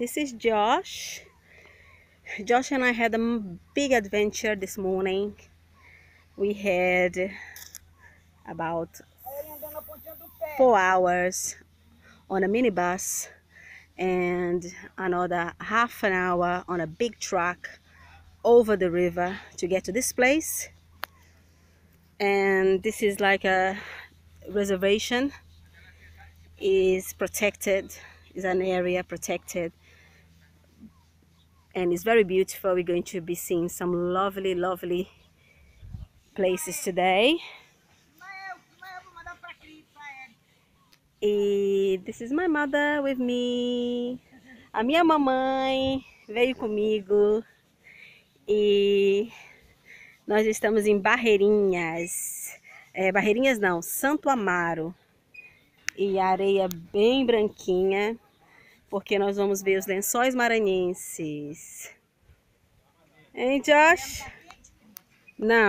This is Josh. Josh and I had a big adventure this morning. We had about four hours on a minibus and another half an hour on a big truck over the river to get to this place and this is like a reservation is protected is an area protected and it's very beautiful. We're going to be seeing some lovely lovely places today. E this is my mother with me. A minha mamãe veio comigo. E nós estamos em Barreirinhas. É, Barreirinhas não, Santo Amaro. E a areia bem branquinha porque nós vamos ver os lençóis maranhenses. Hein, Josh? Não.